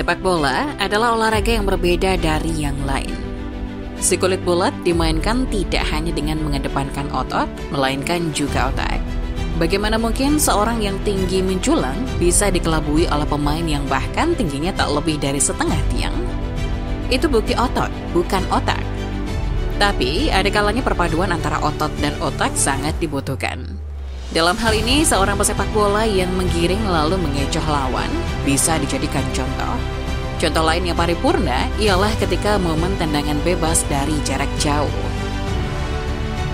Sepak bola adalah olahraga yang berbeda dari yang lain. Si kulit bulat dimainkan tidak hanya dengan mengedepankan otot, melainkan juga otak. Bagaimana mungkin seorang yang tinggi menculang bisa dikelabui oleh pemain yang bahkan tingginya tak lebih dari setengah tiang? Itu bukti otot, bukan otak. Tapi ada kalanya perpaduan antara otot dan otak sangat dibutuhkan. Dalam hal ini, seorang pesepak bola yang menggiring lalu mengecoh lawan bisa dijadikan contoh. Contoh lain yang paripurna ialah ketika momen tendangan bebas dari jarak jauh.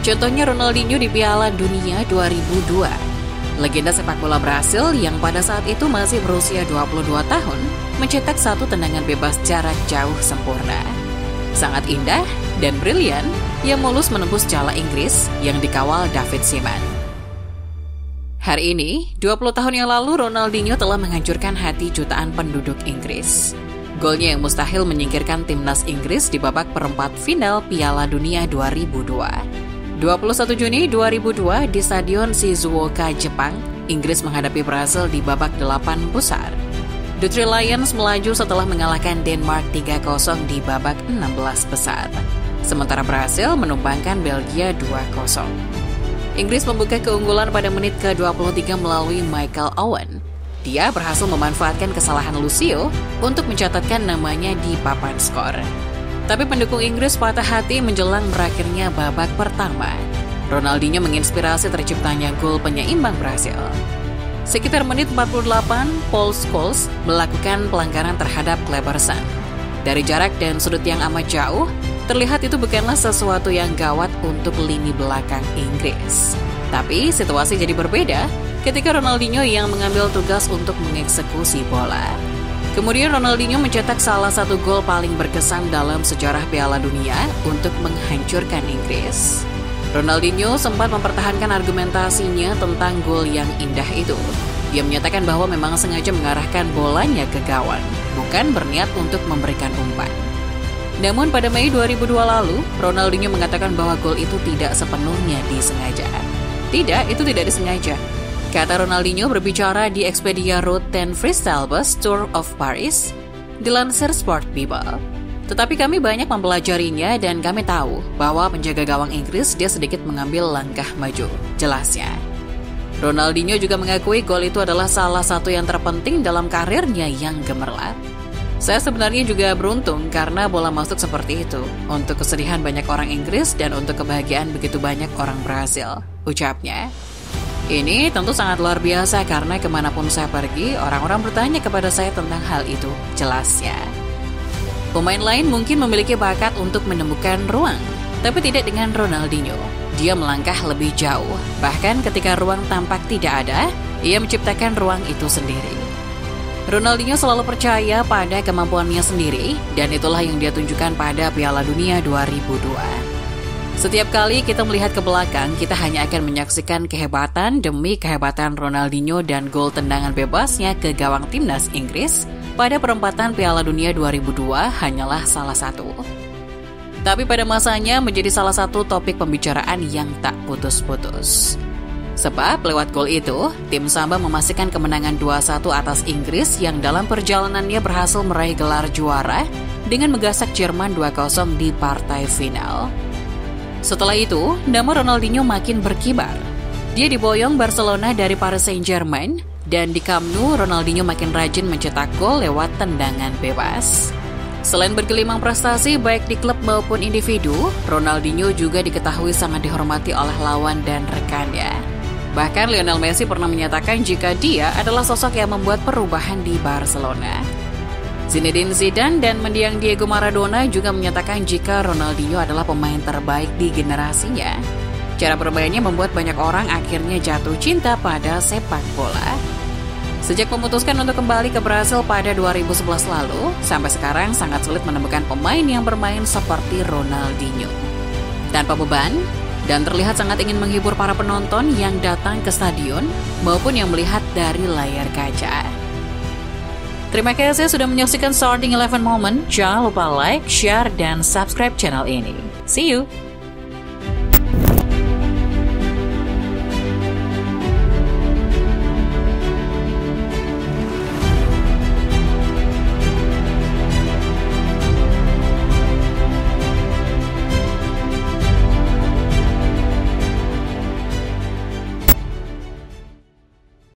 Contohnya Ronaldinho di Piala Dunia 2002. Legenda sepak bola Brasil yang pada saat itu masih berusia 22 tahun mencetak satu tendangan bebas jarak jauh sempurna. Sangat indah dan brilian yang mulus menembus jala Inggris yang dikawal David Seaman. Hari ini, 20 tahun yang lalu Ronaldinho telah menghancurkan hati jutaan penduduk Inggris. Golnya yang mustahil menyingkirkan timnas Inggris di babak perempat final Piala Dunia 2002. 21 Juni 2002 di Stadion Shizuoka, Jepang, Inggris menghadapi Brazil di babak delapan besar. The Three Lions melaju setelah mengalahkan Denmark 3-0 di babak 16 besar. Sementara Brazil menumbangkan Belgia 2-0. Inggris membuka keunggulan pada menit ke-23 melalui Michael Owen. Dia berhasil memanfaatkan kesalahan Lucio untuk mencatatkan namanya di papan skor. Tapi pendukung Inggris patah hati menjelang berakhirnya babak pertama. Ronaldinho menginspirasi terciptanya gol penyeimbang Brasil. Sekitar menit 48, Paul Scholes melakukan pelanggaran terhadap Kleberson. Dari jarak dan sudut yang amat jauh, Terlihat itu bukanlah sesuatu yang gawat untuk lini belakang Inggris. Tapi situasi jadi berbeda ketika Ronaldinho yang mengambil tugas untuk mengeksekusi bola. Kemudian Ronaldinho mencetak salah satu gol paling berkesan dalam sejarah Piala Dunia untuk menghancurkan Inggris. Ronaldinho sempat mempertahankan argumentasinya tentang gol yang indah itu. Dia menyatakan bahwa memang sengaja mengarahkan bolanya ke gawang, bukan berniat untuk memberikan umpan. Namun pada Mei 2002 lalu, Ronaldinho mengatakan bahwa gol itu tidak sepenuhnya disengaja. Tidak, itu tidak disengaja. Kata Ronaldinho berbicara di Expedia Road 10 Freestyle Bus Tour of Paris, dilansir Sport People. Tetapi kami banyak mempelajarinya dan kami tahu bahwa penjaga gawang Inggris dia sedikit mengambil langkah maju, jelasnya. Ronaldinho juga mengakui gol itu adalah salah satu yang terpenting dalam karirnya yang gemerlap. Saya sebenarnya juga beruntung karena bola masuk seperti itu. Untuk kesedihan banyak orang Inggris dan untuk kebahagiaan begitu banyak orang Brasil, ucapnya. Ini tentu sangat luar biasa karena ke mana pun saya pergi, orang-orang bertanya kepada saya tentang hal itu, jelasnya. Pemain lain mungkin memiliki bakat untuk menemukan ruang, tapi tidak dengan Ronaldinho. Dia melangkah lebih jauh, bahkan ketika ruang tampak tidak ada, ia menciptakan ruang itu sendiri. Ronaldinho selalu percaya pada kemampuannya sendiri dan itulah yang dia tunjukkan pada Piala Dunia 2002. Setiap kali kita melihat ke belakang, kita hanya akan menyaksikan kehebatan demi kehebatan Ronaldinho dan gol tendangan bebasnya ke gawang timnas Inggris pada perempatan Piala Dunia 2002 hanyalah salah satu. Tapi pada masanya menjadi salah satu topik pembicaraan yang tak putus-putus. Sebab lewat gol itu, tim Samba memastikan kemenangan 2-1 atas Inggris yang dalam perjalanannya berhasil meraih gelar juara dengan menggasak Jerman 2-0 di partai final. Setelah itu, nama Ronaldinho makin berkibar. Dia diboyong Barcelona dari Paris Saint-Germain dan di Camp Nou Ronaldinho makin rajin mencetak gol lewat tendangan bebas. Selain bergelimang prestasi baik di klub maupun individu, Ronaldinho juga diketahui sangat dihormati oleh lawan dan rekannya. Bahkan Lionel Messi pernah menyatakan jika dia adalah sosok yang membuat perubahan di Barcelona. Zinedine Zidane dan mendiang Diego Maradona juga menyatakan jika Ronaldinho adalah pemain terbaik di generasinya. Cara bermainnya membuat banyak orang akhirnya jatuh cinta pada sepak bola. Sejak memutuskan untuk kembali ke Brasil pada 2011 lalu, sampai sekarang sangat sulit menemukan pemain yang bermain seperti Ronaldinho. Tanpa beban, dan terlihat sangat ingin menghibur para penonton yang datang ke stadion maupun yang melihat dari layar kaca. Terima kasih sudah menyaksikan Starting Eleven Moment. Jangan lupa like, share, dan subscribe channel ini. See you!